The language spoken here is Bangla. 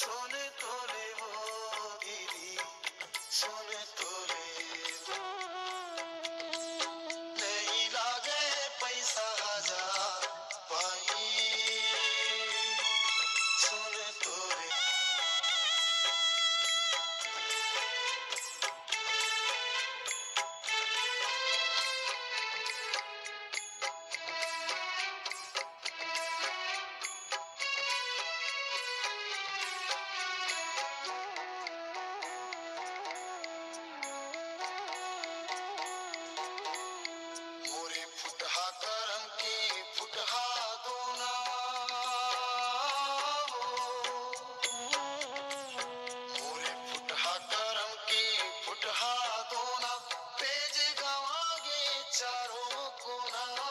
শোনে তোলে ও দিদি শোনে তোলে চরম কোনা